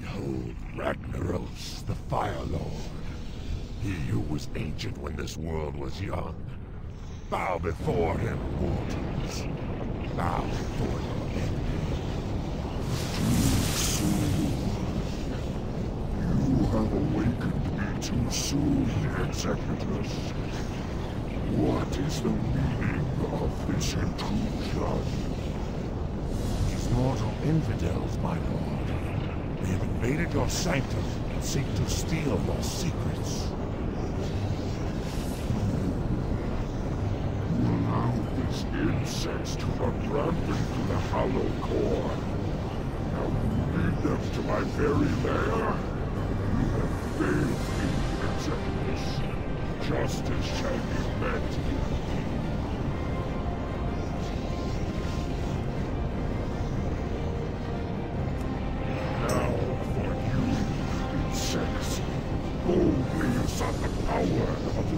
Behold Ragnaros, the Fire Lord. He who was ancient when this world was young. Bow before him, mortals. Bow before your. Too soon. You have awakened me too soon, Executus. What is the meaning of this intrusion? These mortal infidels, my lord. Invaded your sanctum and seek to steal your secrets. You allowed these insects to run rampant through the hollow core. Now lead them to my very lair? You have failed me, Executus. Justice shall be met the power of